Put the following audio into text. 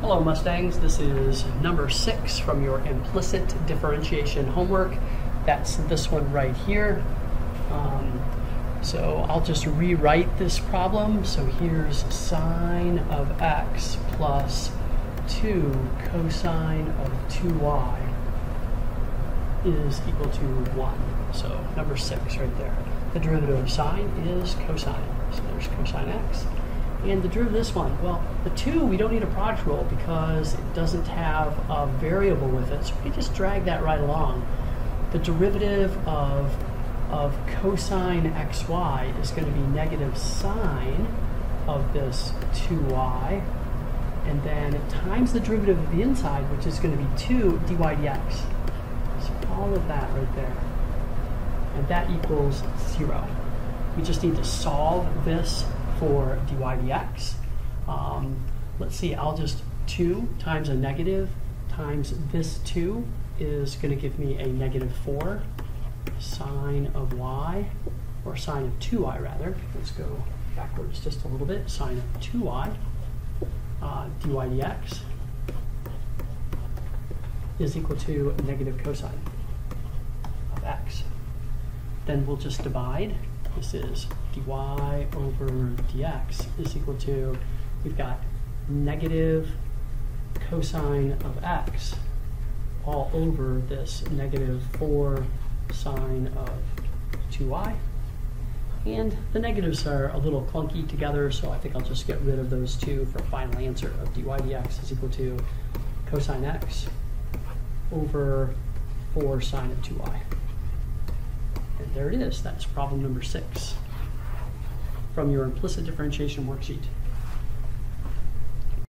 Hello Mustangs, this is number six from your implicit differentiation homework. That's this one right here. Um, so I'll just rewrite this problem. So here's sine of x plus 2 cosine of 2y is equal to 1. So number 6 right there. The derivative of sine is cosine. So there's cosine x. And the derivative of this one, well, the 2, we don't need a product rule because it doesn't have a variable with it. So we just drag that right along. The derivative of, of cosine xy is going to be negative sine of this 2y. And then it times the derivative of the inside, which is going to be 2 dy dx. So all of that right there. And that equals 0. We just need to solve this for dy dx. Um, let's see, I'll just 2 times a negative times this 2 is going to give me a negative 4 sine of y, or sine of 2y rather. Let's go backwards just a little bit. Sine of 2y uh, dy dx is equal to negative cosine of x. Then we'll just divide this is dy over dx is equal to, we've got negative cosine of x all over this negative 4 sine of 2y. And the negatives are a little clunky together, so I think I'll just get rid of those two for a final answer of dy dx is equal to cosine x over 4 sine of 2y. There it is. That's problem number six from your implicit differentiation worksheet.